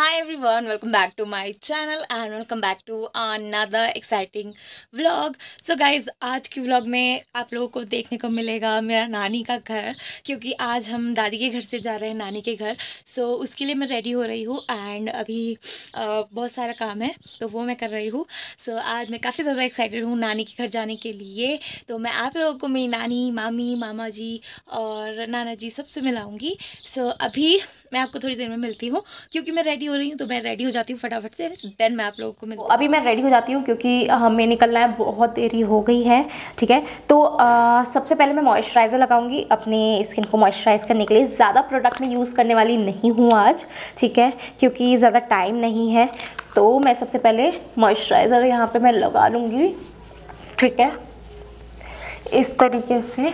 Hi everyone, welcome back to my channel and welcome back to another exciting vlog. So guys, आज की vlog में आप लोगों को देखने को मिलेगा मेरा नानी का घर क्योंकि आज हम दादी के घर से जा रहे हैं नानी के घर। सो so, उसके लिए मैं रेडी हो रही हूँ एंड अभी आ, बहुत सारा काम है तो वो मैं कर रही हूँ। सो so, आज मैं काफ़ी ज़्यादा एक्साइटेड हूँ नानी के घर जाने के लिए। तो मैं आप लोगों को मेरी नानी मामी मामा जी और नाना जी सबसे मिलाऊँगी। सो so, अभी मैं आपको थोड़ी देर में मिलती हूँ क्योंकि मैं रेडी हो रही हूँ तो मैं रेडी हो जाती हूँ फटाफट से देन मैं आप लोगों को मिलती अभी मैं रेडी हो जाती हूँ क्योंकि हमें निकलना है बहुत देरी हो गई है ठीक है? तो आ, सबसे पहले मैं मॉइस्चराइज़र लगाऊँगी अपने स्किन को मॉइस्चराइज करने के लिए। ज़्यादा प्रोडक्ट में यूज़ करने वाली नहीं हूँ आज ठीक है? क्योंकि ज़्यादा टाइम नहीं है तो मैं सबसे पहले मॉइस्चराइज़र यहाँ पर मैं लगा लूँगी ठीक है? इस तरीके से।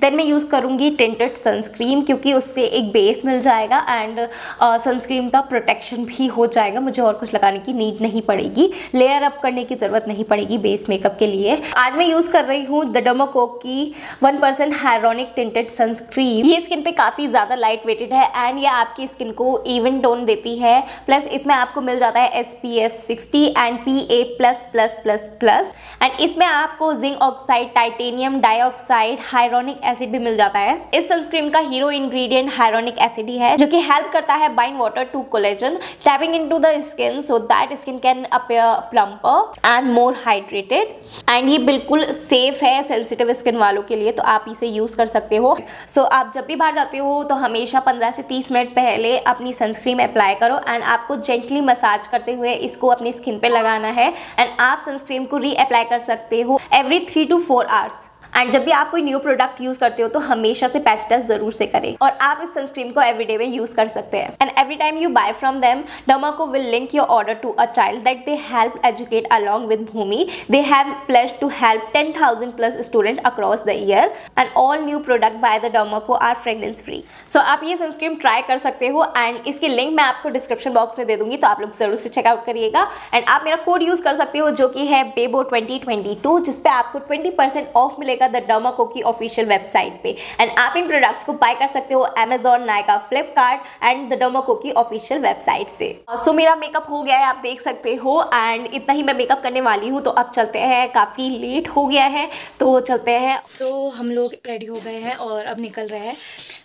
देन मैं यूज़ करूँगी टेंटेड सनस्क्रीन क्योंकि उससे एक बेस मिल जाएगा एंड सनस्क्रीन का प्रोटेक्शन भी हो जाएगा। मुझे और कुछ लगाने की नीड नहीं पड़ेगी। लेयर अप करने की ज़रूरत नहीं पड़ेगी बेस मेकअप के लिए। आज मैं यूज़ कर रही हूँ द डोमोकोक की one percent hyaluronic tinted sunscreen ये स्किन पे काफ़ी ज़्यादा लाइट वेटेड है एंड ये आपकी स्किन को इवन टोन देती है। प्लस इसमें आपको मिल जाता है S P F sixty and P A plus plus plus plus and इसमें आपको zinc oxide titanium dioxide hyaluronic acid भी मिल जाता है। इस सनस्क्रीन का हीरो इंग्रेडिएंट हाइरोनिक एसिड ही है जो कि हेल्प करता है bind water to collagen tapping into the skin so that skin can appear plumper and more hydrated and ये बिल्कुल सेफ़ है सेंसिटिव स्किन वालों के लिए तो आप इसे यूज़ कर सकते हो। सो so, आप जब भी बाहर जाते हो तो हमेशा 15 से 30 मिनट पहले अपनी सनस्क्रीन अप्लाई करो एंड आपको जेंटली मसाज करते हुए इसको अपनी स्किन पे लगाना है। एंड आप सनस्क्रीन को री अप्लाई कर सकते हो every three to four hours and जब भी आप कोई न्यू प्रोडक्ट यूज़ करते हो तो हमेशा से पैच टेस्ट ज़रूर से करें। और आप इस सनस्क्रीन को एवरीडे में यूज़ कर सकते हैं। And every time you buy from them Derma Co will link your order to a child that they help educate along with Bhumi they have pledge to help ten thousand plus student across the year and all new product by the Derma Co are fragrance free so आप ये sunscreen try कर सकते हो। And इसकी link मैं आपको description box में दे दूँगी तो आप लोग ज़रूर से चेकआउट करिएगा। एंड आप मेरा कोड यूज़ कर सकते हो, जो कि है बेबो ट्वेंटी ट्वेंटी टू जिसपे आपको ट्वेंटी परसेंट ऑफ़ मिलेगा। द डमाको की ऑफिशियल वेबसाइट पे। एंड आप इन प्रोडक्ट्स को बाय कर सकते हो Amazon Nykaa Flipkart and the Derma Co की ऑफिशियल वेबसाइट से। सो uh, मेरा मेकअप हो गया है आप देख सकते हो। एंड इतना ही मैं मेकअप करने वाली हूँ तो अब चलते हैं। काफ़ी लेट हो गया है तो चलते हैं। सो so, हम लोग रेडी हो गए हैं और अब निकल रहे हैं।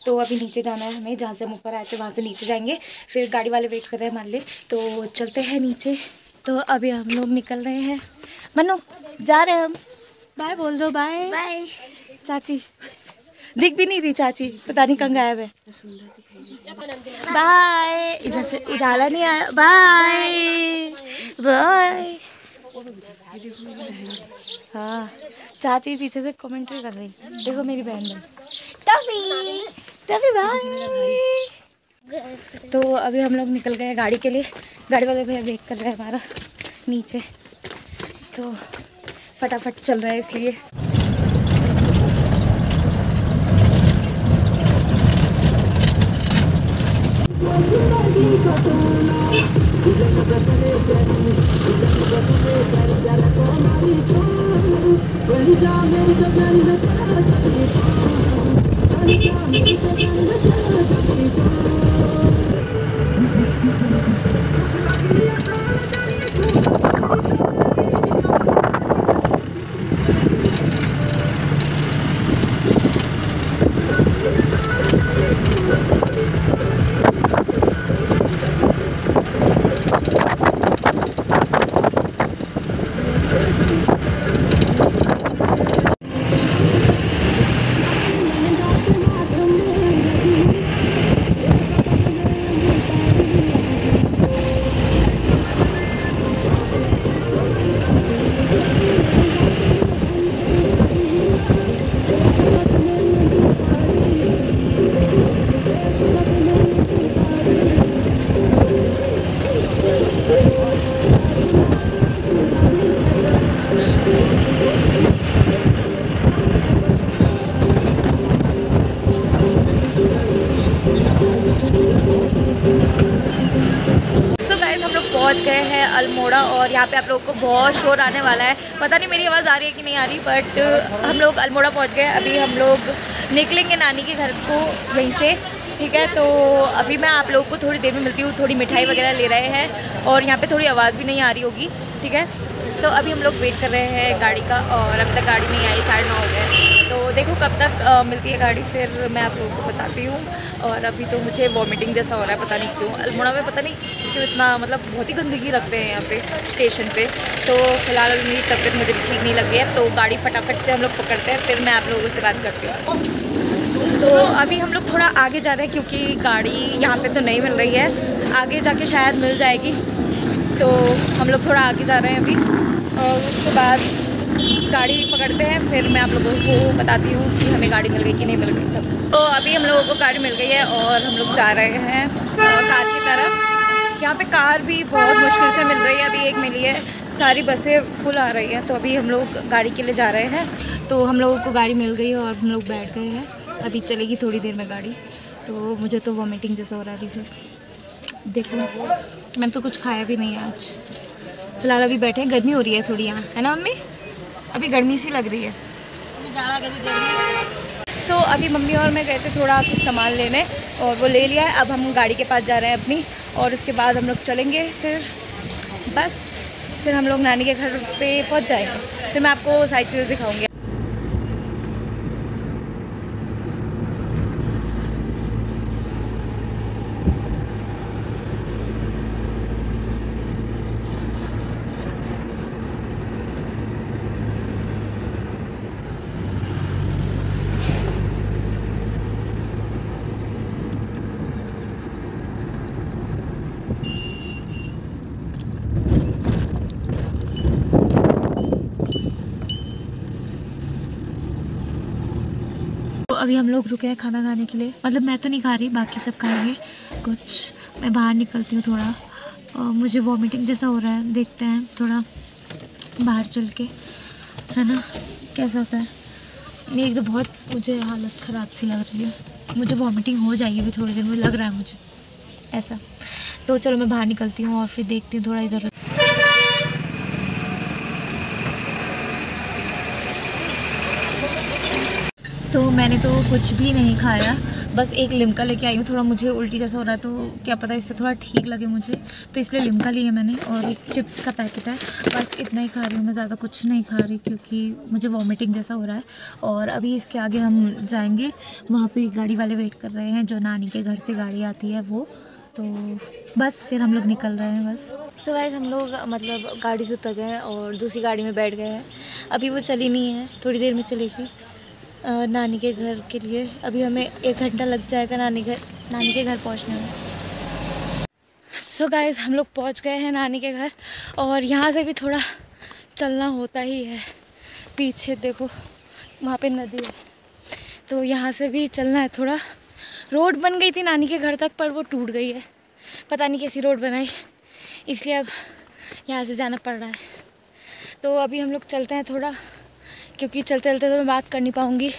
तो अभी नीचे जाना है हमें जहाँ से हम ऊपर आए थे वहाँ से नीचे जाएँगे। फिर गाड़ी वाले वेट कर रहे हैं मान ले तो चलते हैं नीचे। तो अभी हम लोग निकल रहे हैं। मनु जा रहे हैं हम। बाय बोल दो बाय बाय चाची। दिख भी नहीं रही चाची पता नहीं कहाँ गायब है। बाय इधर से उजाला नहीं आया। बाय बाय हाँ। चाची पीछे से कमेंट्री कर रही। देखो मेरी बहन बहन। टफी टफी बाय तो अभी हम लोग निकल गए गाड़ी के लिए। गाड़ी वाले भैया वेट कर रहे हैं हमारा नीचे। तो फटाफट चल रहा है इसलिए। पहुँच यहाँ पे आप लोगों को बहुत शोर आने वाला है। पता नहीं मेरी आवाज़ आ रही है कि नहीं आ रही बट हम लोग अल्मोड़ा पहुँच गए। अभी हम लोग निकलेंगे नानी के घर को यहीं से, ठीक है? तो अभी मैं आप लोगों को थोड़ी देर में मिलती हूँ, थोड़ी मिठाई वगैरह ले रहे हैं और यहाँ पर थोड़ी आवाज़ भी नहीं आ रही होगी, ठीक है? तो अभी हम लोग वेट कर रहे हैं गाड़ी का और अब तक गाड़ी नहीं आई साढ़े नौ हो गए। तो देखो कब तक आ, मिलती है गाड़ी फिर मैं आप लोगों को बताती हूँ। और अभी तो मुझे वॉमिटिंग जैसा हो रहा है पता नहीं क्यों। अल्मोड़ा में पता नहीं क्यों इतना मतलब बहुत ही गंदगी रखते हैं यहाँ पे स्टेशन पे। तो फ़िलहाल मेरी तबीयत मुझे ठीक नहीं लग है तो गाड़ी फटाफट से हम लोग पकड़ते हैं फिर मैं आप लोगों से बात करती हूँ। तो अभी हम लोग थोड़ा आगे जा रहे हैं क्योंकि गाड़ी यहाँ पे तो नहीं मिल रही है। आगे जाके शायद मिल जाएगी। तो हम लोग थोड़ा आगे जा रहे हैं अभी। और उसके बाद गाड़ी पकड़ते हैं, फिर मैं आप लोगों को बताती हूँ कि हमें गाड़ी मिल गई कि नहीं मिल गई तब। तो अभी हम लोगों को गाड़ी मिल गई है और हम लोग जा रहे हैं कार की तरफ़। यहाँ पे कार भी बहुत मुश्किल से मिल रही है, अभी एक मिली है। सारी बसें फुल आ रही हैं तो अभी हम लोग गाड़ी के लिए जा रहे हैं। तो हम लोगों को गाड़ी मिल गई है और हम लोग बैठ गए हैं। अभी चलेगी थोड़ी देर में गाड़ी तो मुझे तो वॉमिटिंग जैसा हो रहा है अभी से। देखो। मैंने तो कुछ खाया भी नहीं है आज। फ़िलहाल अभी बैठे हैं गर्मी हो रही है थोड़ी यहाँ। है ना मम्मी? अभी गर्मी सी लग रही है। सो so, अभी मम्मी और मैं गए थे थोड़ा कुछ सामान लेने और वो ले लिया है। अब हम गाड़ी के पास जा रहे हैं अपनी और उसके बाद हम लोग चलेंगे फिर। बस फिर हम लोग नानी के घर पे पहुँच जाएँगे। फिर मैं आपको सारी चीज़ें दिखाऊँगी। अभी हम लोग रुके हैं खाना खाने के लिए। मतलब मैं तो नहीं खा रही, बाकी सब खाएँगे। कुछ, मैं बाहर निकलती हूँ थोड़ा। और मुझे वॉमिटिंग जैसा हो रहा है, देखते हैं थोड़ा बाहर चल के। है ना? कैसा होता है? मेरी तो बहुत, मुझे हालत ख़राब सी लग रही है। मुझे वॉमिटिंग हो जाएगी अभी थोड़ी देर में, लग रहा है मुझे। ऐसा। तो चलो मैं बाहर निकलती हूँ और फिर देखती हूँ थोड़ा इधर तो मैंने तो कुछ भी नहीं खाया। बस एक लिमका लेके आई हूँ। थोड़ा मुझे उल्टी जैसा हो रहा है तो क्या पता इससे थोड़ा ठीक लगे मुझे। तो इसलिए लिमका लिया मैंने और एक चिप्स का पैकेट है। बस इतना ही खा रही हूँ। मैं ज़्यादा कुछ नहीं खा रही क्योंकि मुझे वॉमिटिंग जैसा हो रहा है। और अभी इसके आगे हम जाएँगे। वहाँ पर गाड़ी वाले वेट कर रहे हैं। जो नानी के घर से गाड़ी आती है वो। तो बस फिर हम लोग निकल रहे हैं बस। सो so हम लोग मतलब गाड़ी से उतर गए और दूसरी गाड़ी में बैठ गए हैं। अभी वो चली नहीं है। थोड़ी देर में चलेगी। नानी के घर के लिए। अभी हमें एक घंटा लग जाएगा नानी घर, नानी के घर पहुँचने में। सो so हम लोग पहुँच गए हैं नानी के घर और यहाँ से भी थोड़ा चलना होता ही है। पीछे देखो, वहाँ पे नदी है। तो यहाँ से भी चलना है थोड़ा। रोड बन गई थी नानी के घर तक, पर वो टूट गई है। पता नहीं कैसी रोड बनाई। इसलिए अब यहाँ से जाना पड़ रहा है। तो अभी हम लोग चलते हैं थोड़ा। क्योंकि चलते चलते तो मैं बात कर नहीं पाऊँगी,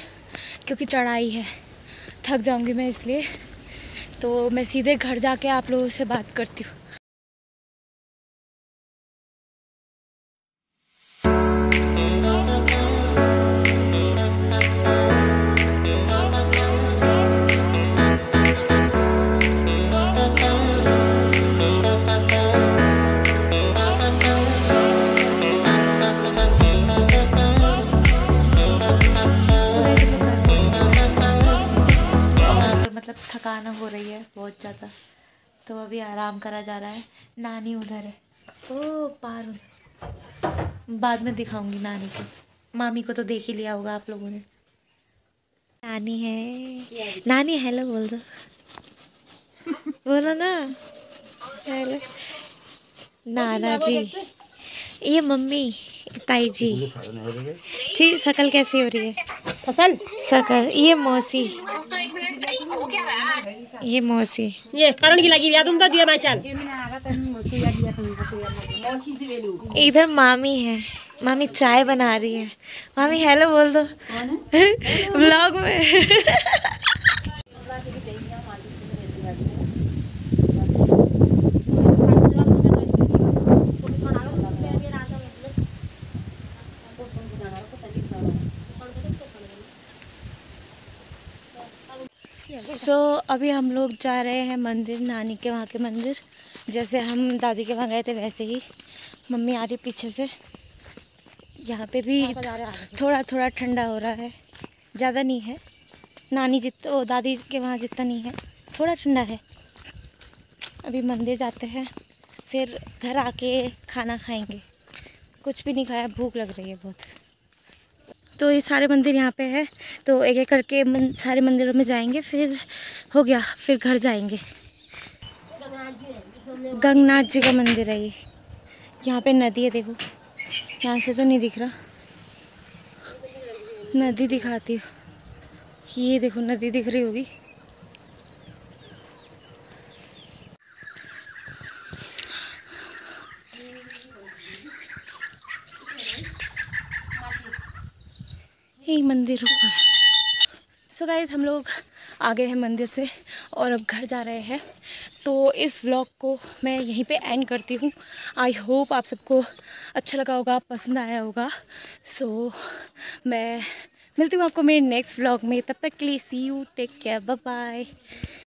क्योंकि चढ़ाई है। थक जाऊँगी मैं इसलिए। तो मैं सीधे घर जाके आप लोगों से बात करती हूँ। करा जा रहा है। नानी उधर है। ओ पार उधर बाद में दिखाऊँगी नानी को। मामी को तो देख ही लिया होगा आप लोगों ने। नानी है। नानी हेलो बोल दो। बोलो ना। हेलो नाना जी ये मम्मी ताई जी जी शकल कैसी हो रही है? फ़सल? शकल ये मौसी। ये मौसी। ये करण की लगी तुम तो दिया माशाल इधर मामी है। मामी चाय बना रही है। मामी हेलो बोल दो। ब्लॉग में। सो so, अभी हम लोग जा रहे हैं मंदिर नानी के वहाँ के मंदिर। जैसे हम दादी के वहाँ गए थे वैसे ही मम्मी आ रही पीछे से। यहाँ पे भी थोड़ा थोड़ा ठंडा हो रहा है। ज़्यादा नहीं है। नानी जितना ओ दादी के वहाँ जितना नहीं है। थोड़ा ठंडा है। अभी मंदिर जाते हैं। फिर घर आके खाना खाएँगे। कुछ भी नहीं खाया भूख लग रही है बहुत। तो ये सारे मंदिर यहाँ पे है। तो एक एक करके मन, सारे मंदिरों में जाएँगे फिर हो गया फिर घर जाएँगे। गंगनाथ जी का मंदिर है ये। यहाँ पे नदी है देखो। यहाँ से तो नहीं दिख रहा। नदी दिखाती हूँ। ये देखो नदी दिख रही होगी। यही मंदिर ऊपर सो गाइज़ हम लोग आ गए हैं मंदिर से और अब घर जा रहे हैं। तो इस व्लॉग को मैं यहीं पे एंड करती हूँ। आई होप आप सबको अच्छा लगा होगा पसंद आया होगा। सो so, मैं मिलती हूँ आपको मेरे नेक्स्ट व्लॉग में। तब तक के लिए see you take care bye bye